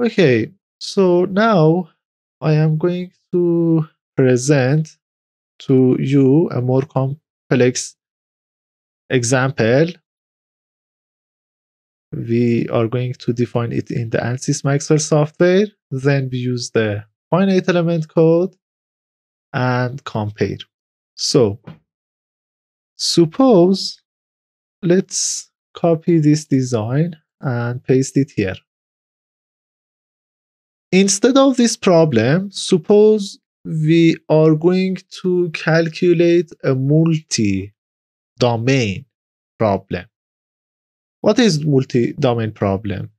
Okay, so now I am going to present to you a more complex example. We are going to define it in the ANSYS Maxwell software. Then we use the finite element code and compare. So suppose let's copy this design and paste it here. Instead of this problem, suppose we are going to calculate a multi-domain problem. What is multi-domain problem?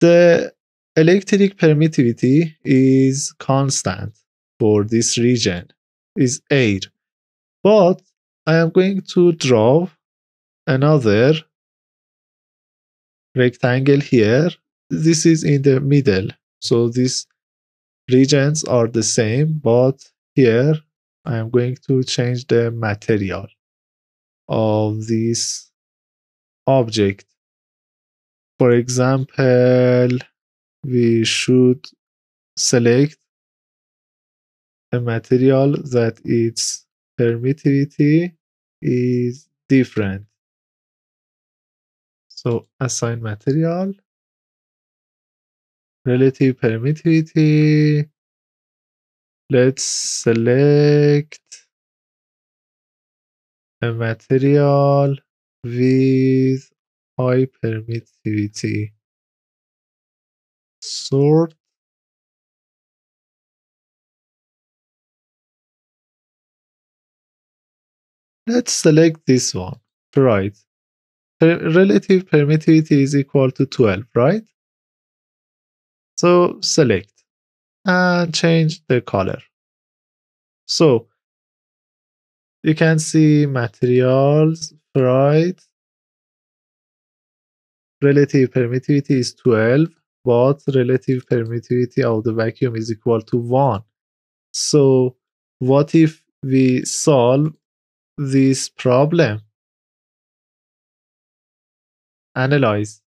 The electric permittivity is constant for this region, is 8. But I am going to draw another rectangle here. This is in the middle. So these regions are the same, but here I am going to change the material of this object. For example, we should select a material that its permittivity is different. So assign material, relative permittivity. Let's select a material with high permittivity. Sort Let's select this one, right? relative permittivity is equal to 12, right? So select and change the color. So you can see materials, right? Relative permittivity is 12, but relative permittivity of the vacuum is equal to 1. So what if we solve this problem? Analyze.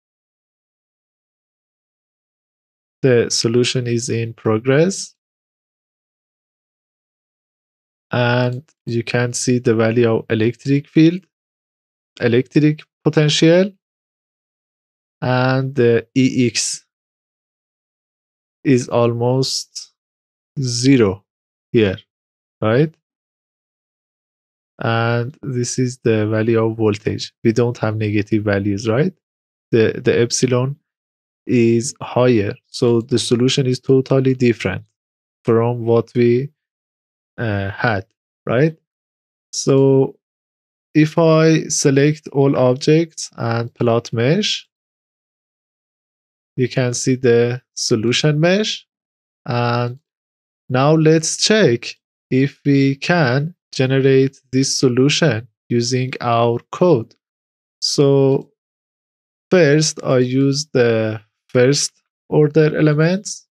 The solution is in progress. And you can see the value of electric field, electric potential, and the EX is almost zero here, right? And this is the value of voltage. We don't have negative values, right? The, the epsilon is higher. So the solution is totally different from what we uh, had, right? So if I select all objects and plot mesh, you can see the solution mesh. And now let's check if we can generate this solution using our code. So first I use the first order elements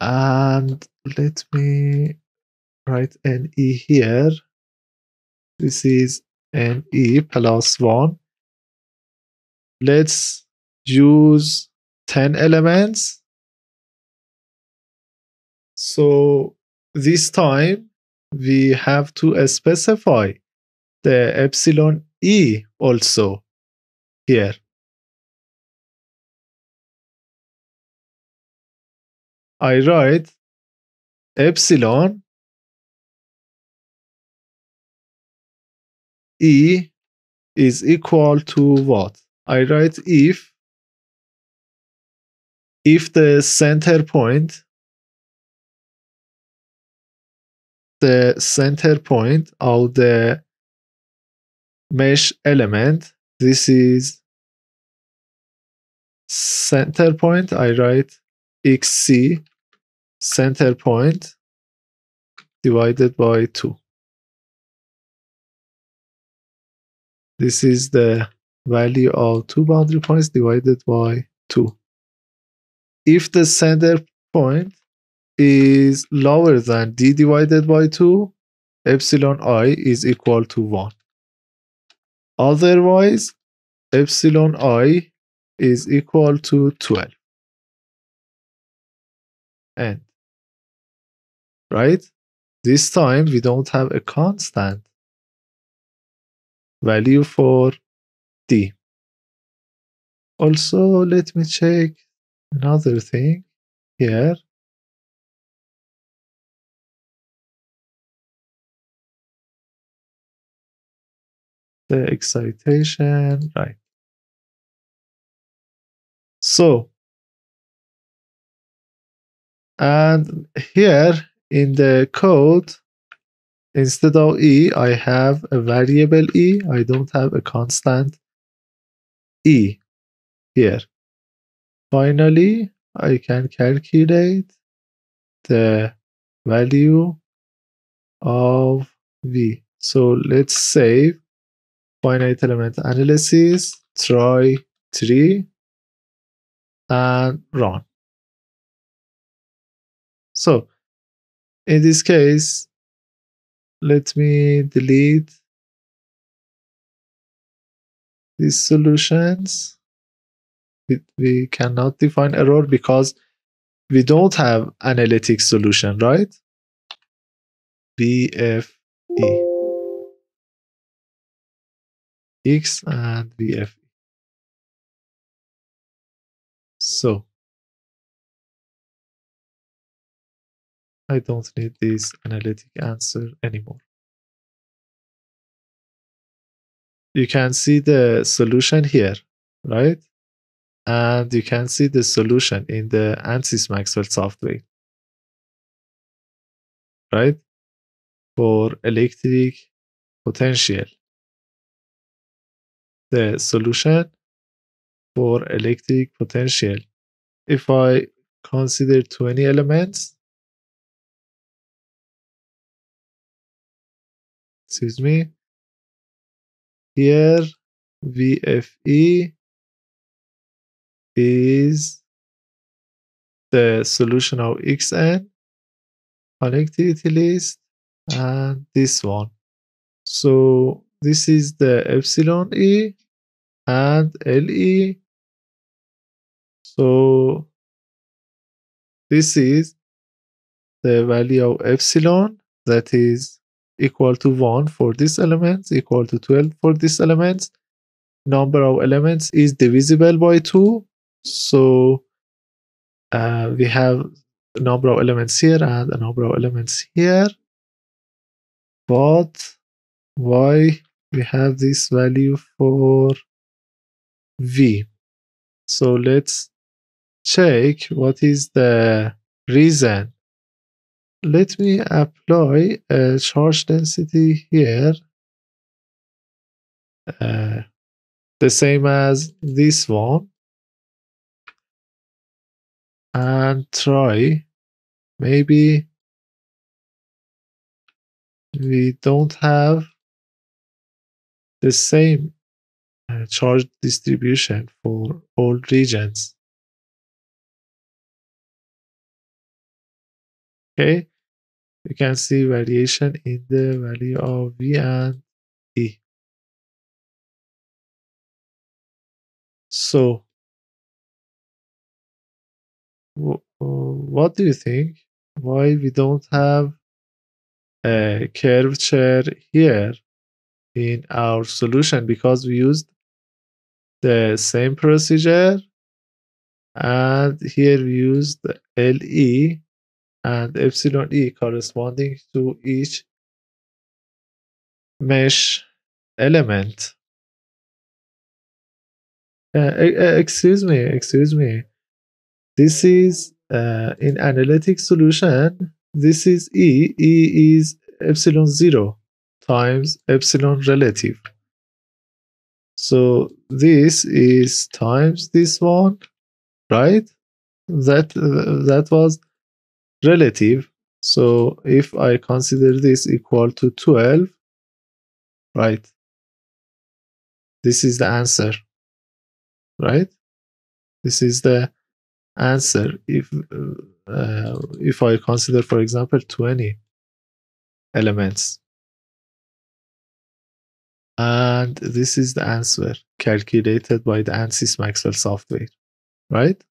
and let me write NE here. This is NE plus 1 let's use 10 elements. So this time we have to specify the epsilon e also here. I write epsilon e is equal to what? I write if if the center point the center point of the mesh element this is center point I write xc center point divided by 2 this is the value of two boundary points divided by 2. If the center point is lower than d divided by 2, epsilon i is equal to 1. Otherwise, epsilon i is equal to 12 and right? This time we don't have a constant value for d also let me check another thing here. The excitation right. So and here in the code instead of e i have a variable e. I don't have a constant e here. Finally i can calculate the value of v. So let's save finite element analysis try 3 and run. So in this case let me delete these solutions. We, cannot define error because we don't have analytic solution right? Bfe x and VF. So I don't need this analytic answer anymore. You can see the solution here, right? And you can see the solution in the ANSYS Maxwell software, right? For electric potential the solution for electric potential. If I consider 20 elements, excuse me, here VFE is the solution of xn connectivity list and this one. So this is the epsilon E and LE. So this is the value of epsilon that is equal to 1 for this element, equal to 12 for this element. Number of elements is divisible by 2. So uh, we have a number of elements here and a number of elements here. But why we have this value for v so let's check what is the reason let me apply a charge density here uh, the same as this one and try maybe we don't have the same uh, charge distribution for all regions. Okay, you can see variation in the value of V and E. So, uh, what do you think? Why we don't have a curvature here in our solution because we used the same procedure and here we used the LE and epsilon E corresponding to each mesh element. Uh, excuse me, excuse me. This is uh, in analytic solution. This is E. E is epsilon zero times epsilon relative. So this is times this one, right? That that was relative. So if I consider this equal to 12, right? This is the answer, right? This is the answer. If uh, if I consider, for example, 20 elements And this is the answer calculated by the ANSYS Maxwell software, right?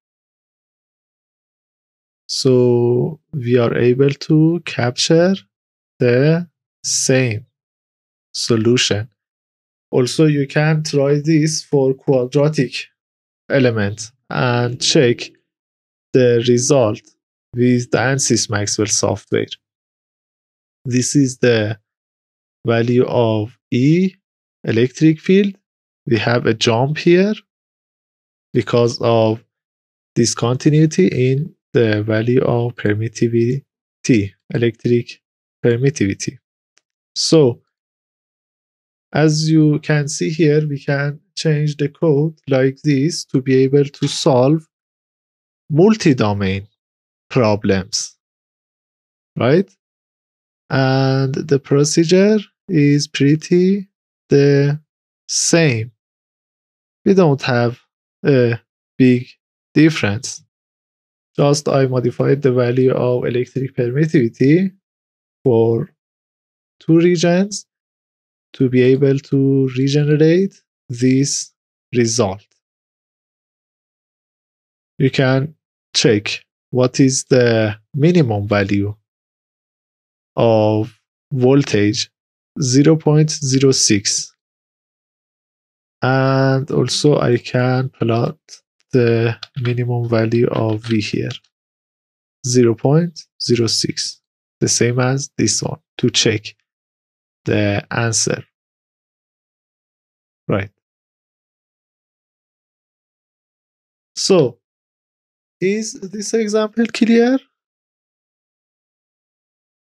So we are able to capture the same solution. Also, you can try this for quadratic element and check the result with the ANSYS Maxwell software. This is the value of E electric field. We have a jump here because of discontinuity in the value of permittivity, electric permittivity. So, as you can see here, we can change the code like this to be able to solve multi-domain problems, right? And the procedure is pretty the same. We don't have a big difference. Just I modified the value of electric permittivity for two regions to be able to regenerate this result. You can check what is the minimum value of voltage 0.06 and also I can plot the minimum value of V here. 0.06 the same as this one to check the answer. Right. So is this example clear?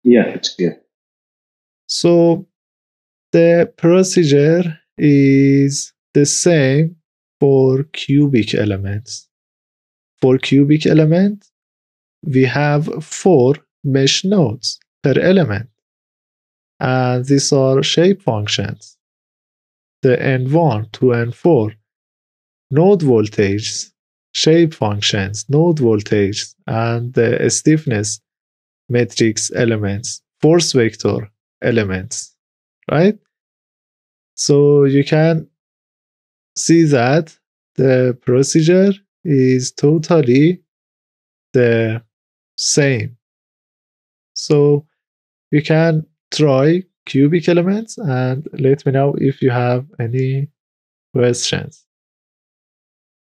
Yeah it's clear. So the procedure is the same for cubic elements. For cubic element, we have four mesh nodes per element. And these are shape functions. The N1 to N4 node voltages, shape functions, node voltage, and the stiffness matrix elements, force vector elements, right? So you can see that the procedure is totally the same. So you can try cubic elements and let me know if you have any questions.